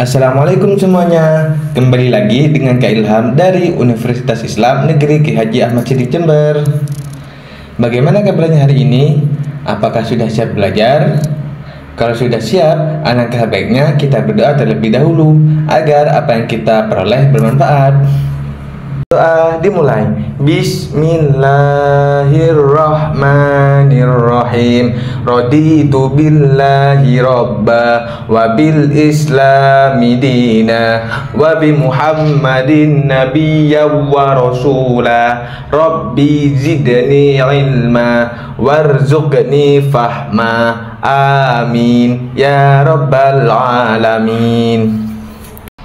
Assalamualaikum semuanya Kembali lagi dengan Kak Ilham dari Universitas Islam Negeri Ki Haji Ahmad Siddiq Jember Bagaimana kabarnya hari ini? Apakah sudah siap belajar? Kalau sudah siap, alangkah baiknya kita berdoa terlebih dahulu Agar apa yang kita peroleh bermanfaat. Doa dimulai. Bismillahirrahmanirrahim الرحيم رضيت بالله ربا وبالإسلام دينا وبمحمد نبيا ورسولا ربي زدني علما وارزقني فهما آمين يا رب العالمين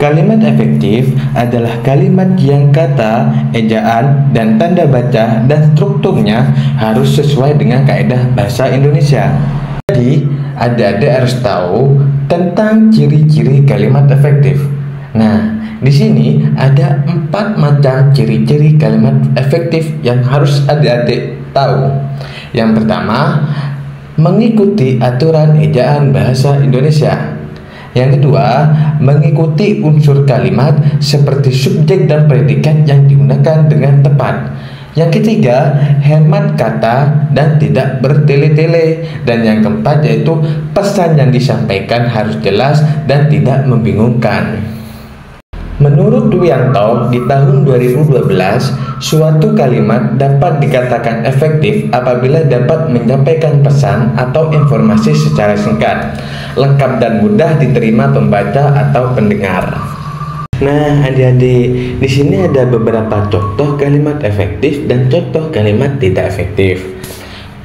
Kalimat efektif adalah kalimat yang kata, ejaan, dan tanda baca dan strukturnya harus sesuai dengan kaidah bahasa Indonesia. Jadi, adik-adik harus tahu tentang ciri-ciri kalimat efektif. Nah, di sini ada empat macam ciri-ciri kalimat efektif yang harus adik-adik tahu. Yang pertama, mengikuti aturan ejaan bahasa Indonesia. Yang kedua, mengikuti unsur kalimat seperti subjek dan predikat yang digunakan dengan tepat. Yang ketiga, hemat kata dan tidak bertele-tele. Dan yang keempat yaitu pesan yang disampaikan harus jelas dan tidak membingungkan. Menurut Wianto, di tahun 2012, suatu kalimat dapat dikatakan efektif apabila dapat menyampaikan pesan atau informasi secara singkat lengkap dan mudah diterima pembaca atau pendengar. Nah, adik-adik, di sini ada beberapa contoh kalimat efektif dan contoh kalimat tidak efektif.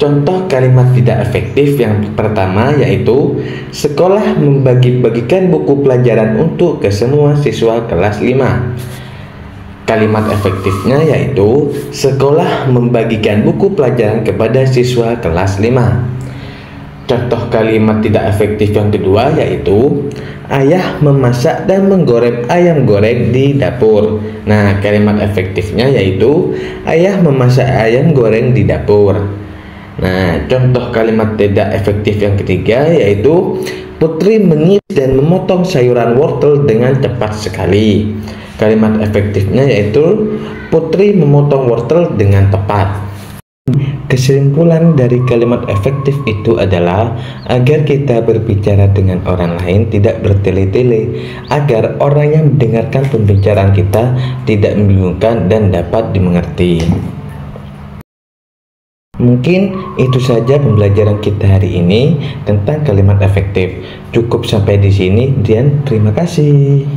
Contoh kalimat tidak efektif yang pertama yaitu sekolah membagi-bagikan buku pelajaran untuk ke semua siswa kelas 5. Kalimat efektifnya yaitu sekolah membagikan buku pelajaran kepada siswa kelas 5. Contoh kalimat tidak efektif yang kedua yaitu ayah memasak dan menggoreng ayam goreng di dapur. Nah, kalimat efektifnya yaitu ayah memasak ayam goreng di dapur. Nah, contoh kalimat tidak efektif yang ketiga yaitu Putri mengis dan memotong sayuran wortel dengan cepat sekali. Kalimat efektifnya yaitu Putri memotong wortel dengan tepat. Kesimpulan dari kalimat efektif itu adalah agar kita berbicara dengan orang lain tidak bertele-tele, agar orang yang mendengarkan pembicaraan kita tidak membingungkan dan dapat dimengerti. Mungkin itu saja pembelajaran kita hari ini tentang kalimat efektif. Cukup sampai di sini dan terima kasih.